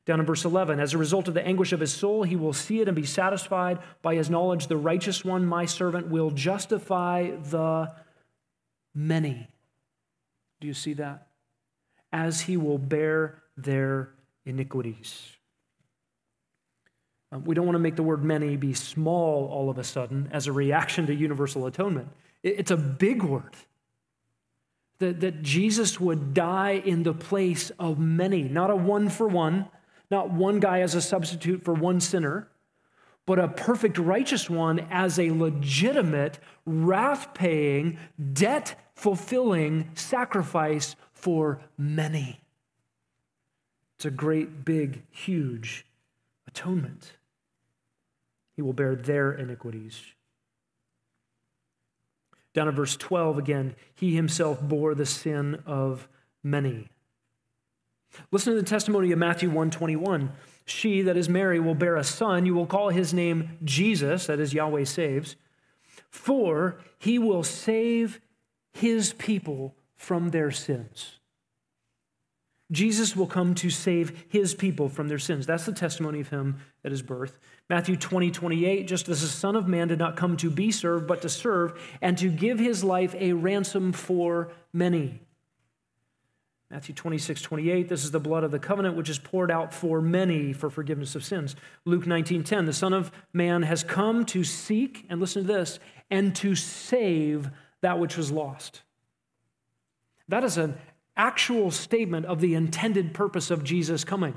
[SPEAKER 1] Down in verse 11, as a result of the anguish of his soul, he will see it and be satisfied. By his knowledge, the righteous one, my servant, will justify the many. Do you see that? As he will bear their iniquities. Um, we don't want to make the word many be small all of a sudden as a reaction to universal atonement. It, it's a big word. That, that Jesus would die in the place of many, not a one for one, not one guy as a substitute for one sinner, but a perfect righteous one as a legitimate, wrath paying, debt fulfilling sacrifice for many. It's a great, big, huge atonement. He will bear their iniquities. Down in verse 12 again, he himself bore the sin of many. Listen to the testimony of Matthew 121. She, that is Mary, will bear a son. You will call his name Jesus, that is Yahweh saves, for he will save his people from their sins. Jesus will come to save his people from their sins. That's the testimony of him at his birth. Matthew 20, 28, just as the Son of Man did not come to be served, but to serve, and to give his life a ransom for many. Matthew 26, 28, this is the blood of the covenant which is poured out for many for forgiveness of sins. Luke 19, 10, the Son of Man has come to seek, and listen to this, and to save that which was lost. That is an actual statement of the intended purpose of Jesus coming.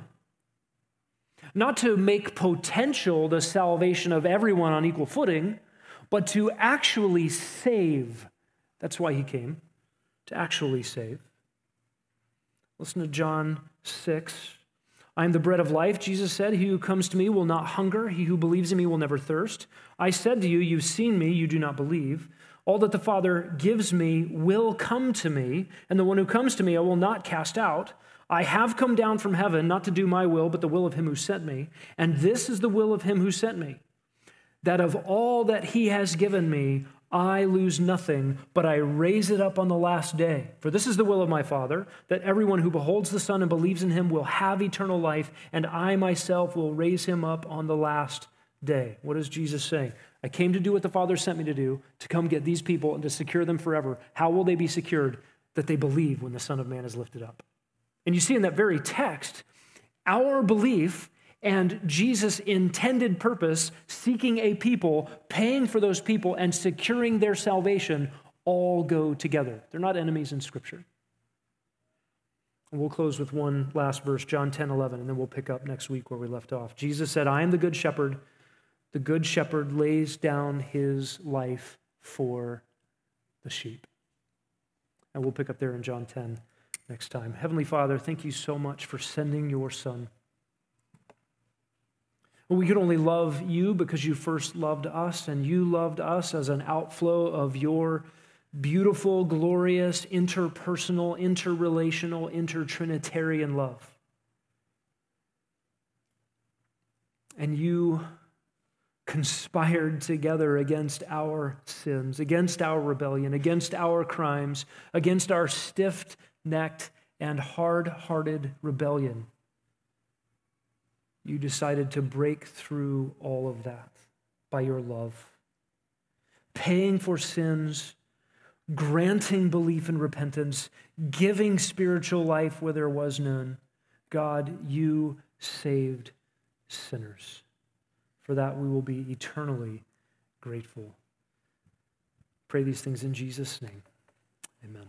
[SPEAKER 1] Not to make potential the salvation of everyone on equal footing, but to actually save. That's why he came, to actually save. Listen to John 6. I am the bread of life, Jesus said. He who comes to me will not hunger. He who believes in me will never thirst. I said to you, You've seen me, you do not believe. All that the Father gives me will come to me, and the one who comes to me I will not cast out. I have come down from heaven not to do my will, but the will of him who sent me. And this is the will of him who sent me that of all that he has given me, I lose nothing, but I raise it up on the last day. For this is the will of my Father, that everyone who beholds the Son and believes in him will have eternal life, and I myself will raise him up on the last day. What is Jesus saying? I came to do what the Father sent me to do, to come get these people and to secure them forever. How will they be secured? That they believe when the Son of Man is lifted up. And you see in that very text, our belief and Jesus' intended purpose, seeking a people, paying for those people, and securing their salvation all go together. They're not enemies in Scripture. And we'll close with one last verse, John 10 11, and then we'll pick up next week where we left off. Jesus said, I am the good shepherd. The good shepherd lays down his life for the sheep. And we'll pick up there in John 10 next time. Heavenly Father, thank you so much for sending your Son. We could only love you because you first loved us, and you loved us as an outflow of your beautiful, glorious, interpersonal, interrelational, intertrinitarian love. And you conspired together against our sins, against our rebellion, against our crimes, against our stiff necked and hard hearted rebellion. You decided to break through all of that by your love, paying for sins, granting belief and repentance, giving spiritual life where there was none. God, you saved sinners. For that we will be eternally grateful. Pray these things in Jesus' name. Amen.